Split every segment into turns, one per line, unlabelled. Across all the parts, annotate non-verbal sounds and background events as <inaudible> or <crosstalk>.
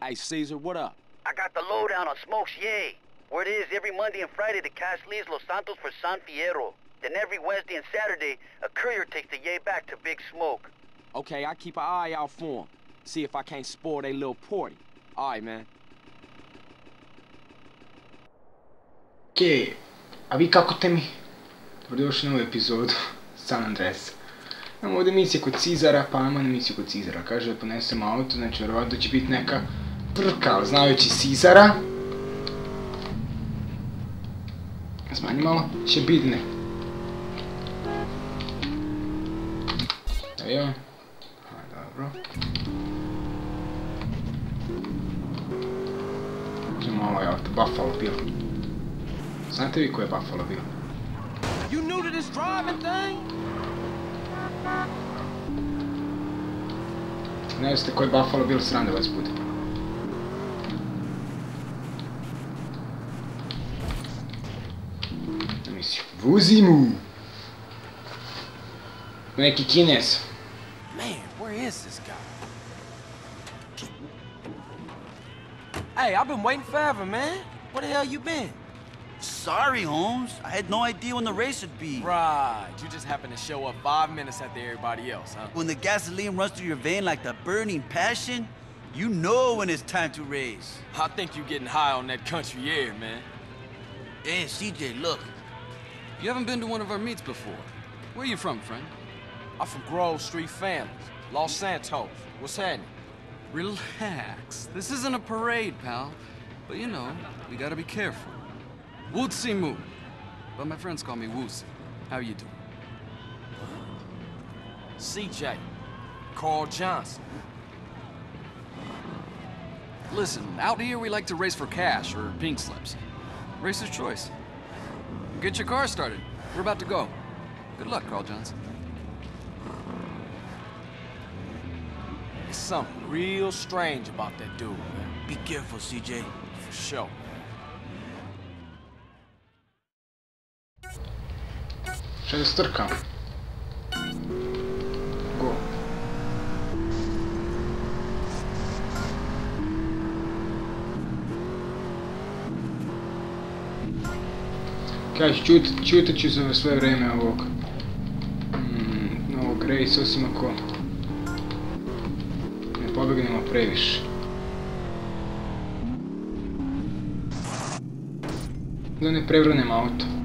Hey, Caesar, what up?
I got the lowdown on Smokes Yay. Where it is every Monday and Friday the cash leaves Los Santos for San Fierro. Then every Wednesday and Saturday, a courier takes the Yay back to Big Smoke.
Okay, I keep an eye out for him. See if I can't spoil they little party. All right, man.
Ok, a vi kako te mi? Dobrodošli u novu epizodu <laughs> San Andreas. Imamo ovdje misije kod Cizara, pa imamo na misiju kod Cizara. Kaže da ponesemo auto, znači vjerovatno će biti neka ali znajući Cizara. Smanji malo, će biti ne. Evo. A, dobro. Uzmemo ovaj auto, Buffalo Bill. Znate vi ko je Buffalo Bill?
You new to this driving thing?
Ne znate ko je Buffalo Bill, sram da vas bude. Emisiju. Vozi mu! Neki kines.
Man, where is this guy? Hey, I've been waiting forever, man. Where the hell you been?
Sorry, Holmes. I had no idea when the race would be.
Right, you just happened to show up five minutes after everybody else, huh?
When the gasoline runs through your vein like the burning passion, you know when it's time to race.
I think you're getting high on that country air, man.
Hey, CJ, look.
You haven't been to one of our meets before. Where are you from, friend?
I'm from Grove Street Families, Los Santos. What's happening?
Relax. This isn't a parade, pal. But you know, we gotta be careful. Wu Zi Mu. But my friends call me Woozie. How you doing?
CJ. Carl Johnson.
Listen, out here we like to race for cash or pink slips. Racer's choice. Get your car started. We're about to go. Good luck, Carl Johnson.
There's something real strange about that dude, man.
Be careful, CJ.
For sure.
Šta da Kaže, čut, čutat ću za sve vreme ovog mm, ovog race, osim ako ne pobegnemo previše. Da ne prevrnem auto.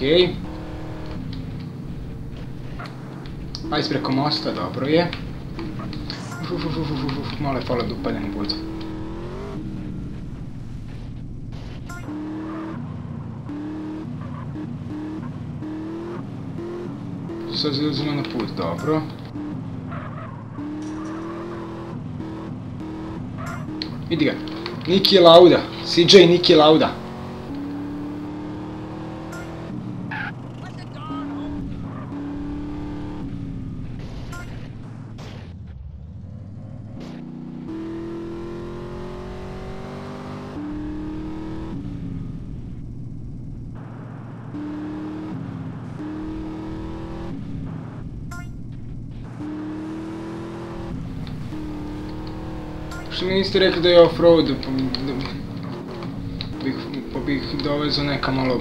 Okej. Ajde preko mosta, dobro je. Uf, uf, uf, uf, uf, malo je fala da upadem u vodu. Sad zauzima na put, dobro. Vidi ga. Niki Lauda. CJ Niki Lauda. Što mi niste rekli da je off-road, pa, bih, pa bih neka malo,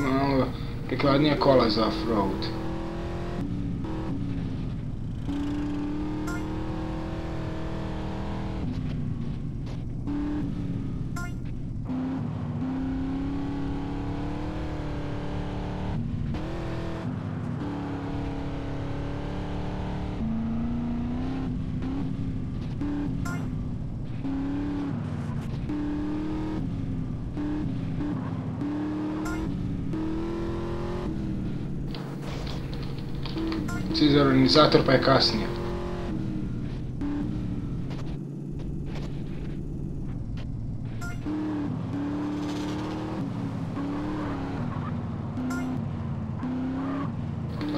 malo prikladnija kola za off-road. Cizar organizator pa je kasnije.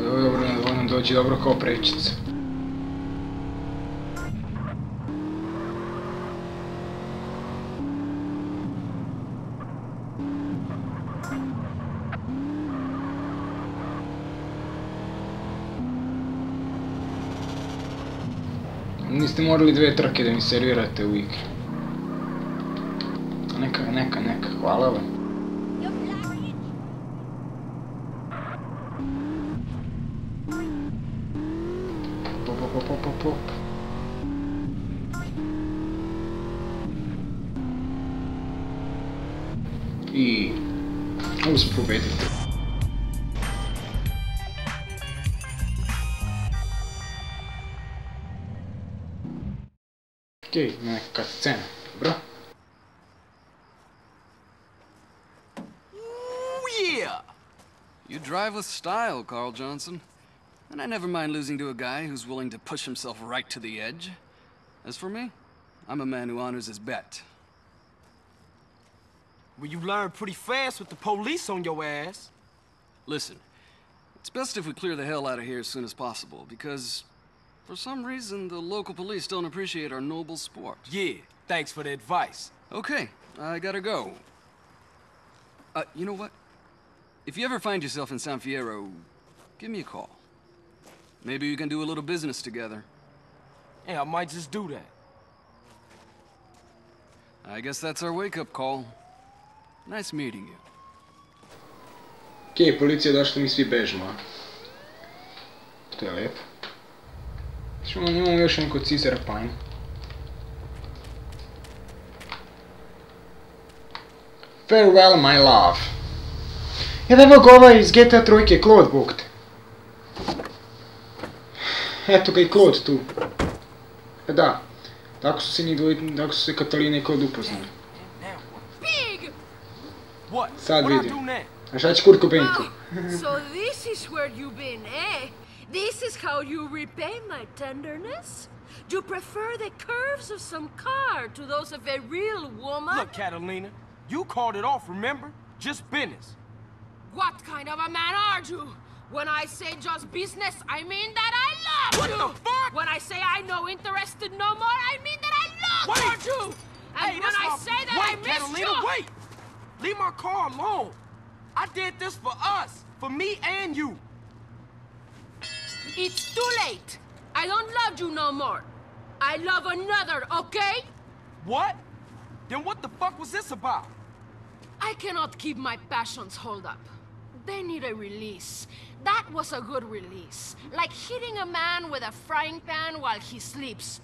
Dobro, nam dođe dobro kao prečica. Niste morali dve trke da mi servirate u igri. Neka, neka, neka, hvala vam. Pop, pop, pop, pop, pop. I... Ovo smo pobedili. Okej, okay, neka scena, dobro?
Ooh, yeah! You drive with style, Carl Johnson. And I never mind losing to a guy who's willing to push himself right to the edge. As for me, I'm a man who honors his bet.
Well, you learn pretty fast with the police on your ass.
Listen, it's best if we clear the hell out of here as soon as possible, because for some reason the local police don't appreciate our noble sport.
Yeah, thanks for the advice.
Okay, I gotta go. Uh, you know what? If you ever find yourself in San Fierro, give me a call. Maybe we can do a little business together.
Yeah, I might just do that.
I guess that's our wake-up call. Nice meeting you.
Okej, policija je došla, mi svi bežimo. a? To je lepo. Šemo, imamo još jedan kod Cizara Pine. Farewell, my love. Ja da evo ga ovaj iz GTA trojke, Claude, bog te. Eto ga i Claude tu. E da, tako su se njih dvoji, tako su se Katalina i Claude upoznali.
Now what?
Pig!
What?
Sad vidim. A šta će Kurt Cobain tu?
So this is where you've been, eh? This is how you repay my tenderness? You prefer the curves of some car to those of a real woman?
Look, Catalina, you called it off, remember? Just business.
What kind of a man are you? When I say just business, I mean that I love
What
you.
the fuck?
When I say I no interested no more, I mean that I love
Wait.
you. And
hey,
when I say that
wait,
I miss
Catalina,
you.
wait! Leave my car alone. I did this for us, for me and you.
It's too late. I don't love you no more. I love another, okay?
What? Then what the fuck was this about?
I cannot keep my passions hold up. They need a release. That was a good release. Like hitting a man with a frying pan while he sleeps.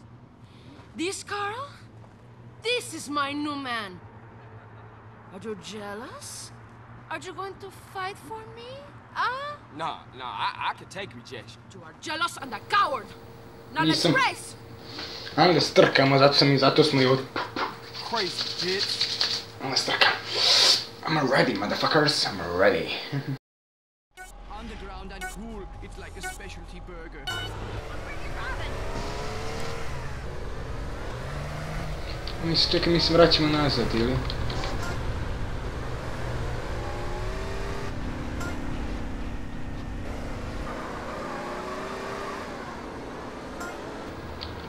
This, Carl? This is my new man. Are you jealous? Are you going to fight for me? Ah?
Nah, nah, I, I could take rejection.
You are jealous and a coward. Now let's
Nisam.
race.
Ajmo da strkamo, zato sam i zato smo i ovdje.
Crazy, bitch.
Ajmo da strkamo. I'm ready, motherfuckers. I'm ready.
Underground and cool, it's like a specialty burger.
Mi se, čekaj, mi se vraćamo nazad, ili?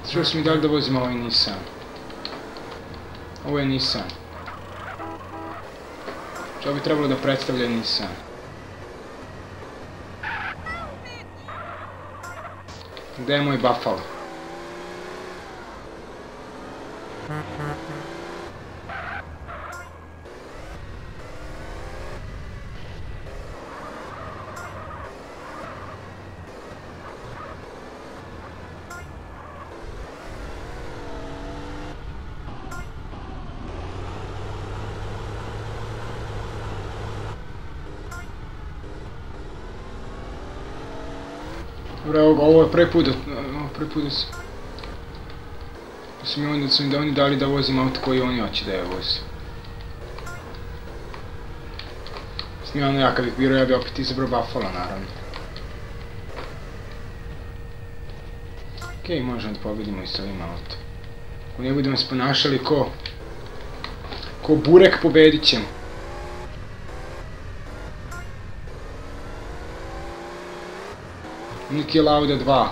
Što smo mi dali da vozimo ovaj Nissan? Ovo je Nissan. Što bi trebalo da predstavlja Nissan? Gde je moj Buffalo? Dobro, evo ga, ovo je prvi put da, ovo prvi put da se... Da su mi oni, da su mi da oni dali da vozim auto koji oni hoće da je vozi. Snimano ja kad bih birao, ja bi opet izabrao Buffalo, naravno. Okej, možemo da pobedimo i s ovim autom. Ako ne budemo se ponašali ko... Ko burek, pobedit ćemo. Nikje de 2.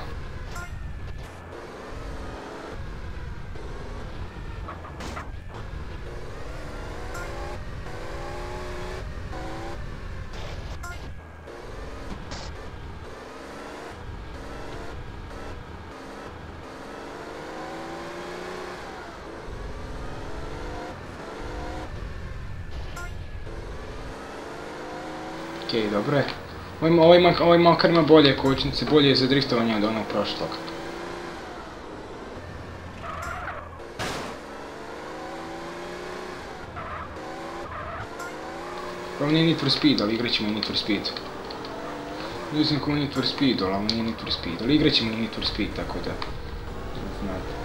ok, okay, dobre. Ovaj, ima- ovaj, mak- ovaj makar ima bolje kočnice, bolje je za driftovanje od onog prošlog. Ovo nije Need for Speed, ali igrat ćemo Need for Speed. Sam kao Need for Speed, ali ovo nije Need for Speed, ali igrat ćemo Need for Speed, tako da... Znate.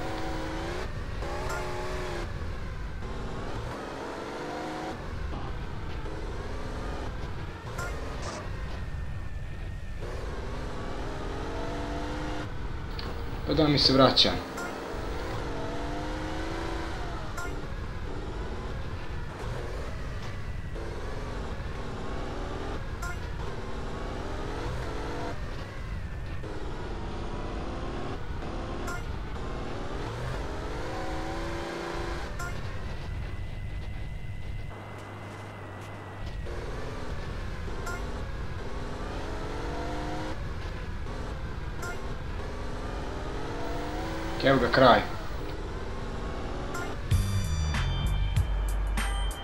Pa da mi se vraća. Evo ga kraj.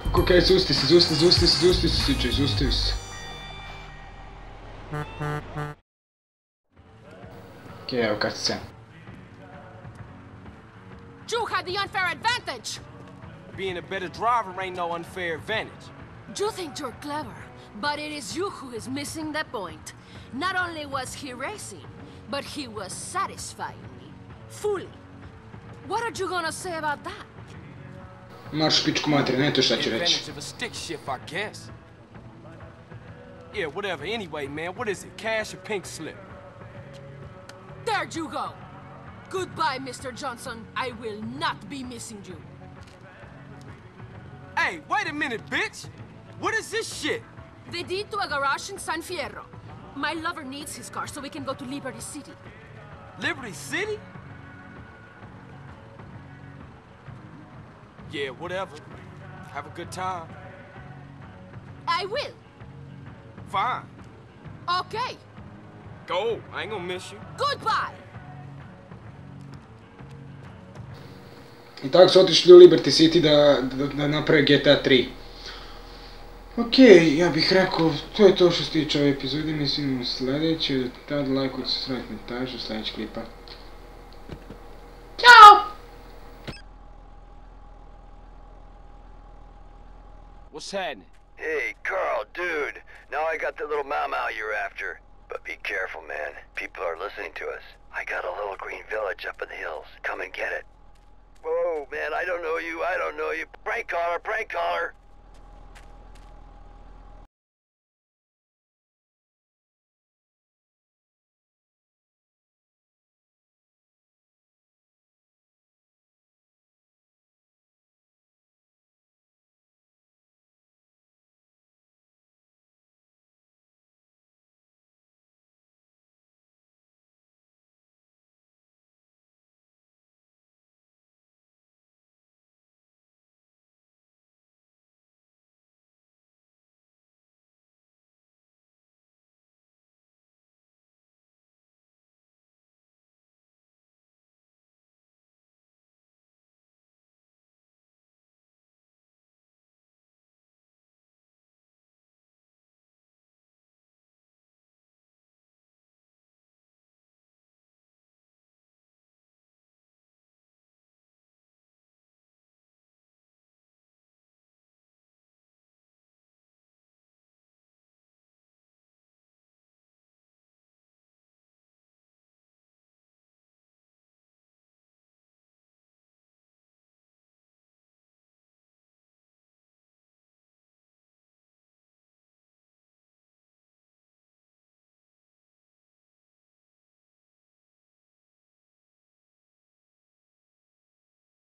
Kako kaj, zusti se, zusti, zusti se, zusti se, siče, zusti se. Ok, evo kad se.
You had the unfair advantage!
Being a better driver ain't no unfair advantage.
You think you're clever, but it is you who is missing the point. Not only was he racing, but he was satisfying me. Fully. What are you gonna say about that?
Marš pičku materiju, ne to šta ću reći.
Advantage of a stick shift, I guess. Yeah, whatever. Anyway, man, what is it? Cash or pink slip?
There you go! Goodbye, Mr. Johnson. I will not be missing you.
Hey, wait a minute, bitch! What is this shit?
The deed to a garage in San Fierro. My lover needs his car so we can go to Liberty City.
Liberty City? Yeah, whatever. Have a good time.
I will.
Fine.
Okay.
Go. I ain't gonna miss you.
Goodbye.
I tako su otišli u Liberty City da, da, da naprave GTA 3. Ok, ja bih rekao, to je to što se tiče ove epizode, mi se vidimo u sljedećoj, tad lajkujte, subscribe, komentarze, sljedećeg klipa.
What's happening?
Hey, Carl, dude. Now I got the little Mau Mau you're after. But be careful, man. People are listening to us. I got a little green village up in the hills. Come and get it. Whoa, man, I don't know you. I don't know you. Prank caller, prank caller.